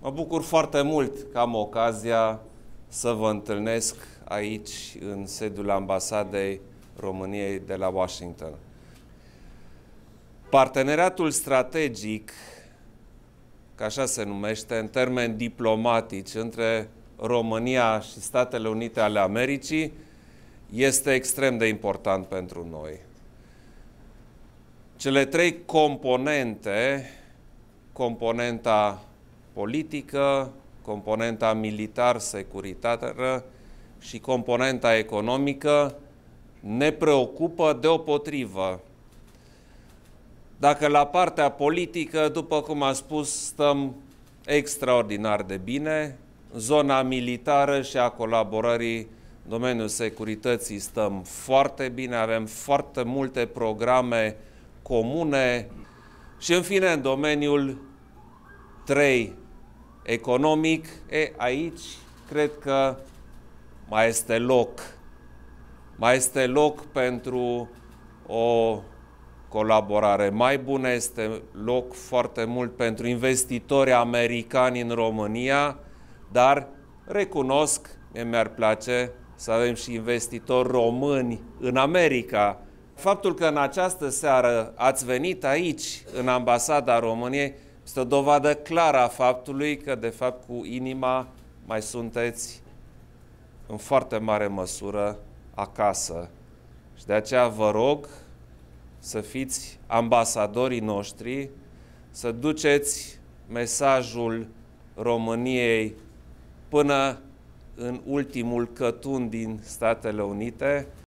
Mă bucur foarte mult că am ocazia să vă întâlnesc aici, în sediul ambasadei României de la Washington. Parteneriatul strategic, ca așa se numește, în termeni diplomatici, între România și Statele Unite ale Americii, este extrem de important pentru noi. Cele trei componente, componenta politică, componenta militar-securitară și componenta economică, ne preocupă deopotrivă. Dacă la partea politică, după cum am spus, stăm extraordinar de bine, zona militară și a colaborării în domeniul securității stăm foarte bine, avem foarte multe programe comune și în fine în domeniul 3 economic, e, aici cred că mai este loc. Mai este loc pentru o colaborare mai bună, este loc foarte mult pentru investitori americani în România, dar recunosc, mi-ar place să avem și investitori români în America. Faptul că în această seară ați venit aici, în ambasada României, este o dovadă clară a faptului că, de fapt, cu inima mai sunteți în foarte mare măsură acasă. Și de aceea vă rog să fiți ambasadorii noștri, să duceți mesajul României până în ultimul cătun din Statele Unite,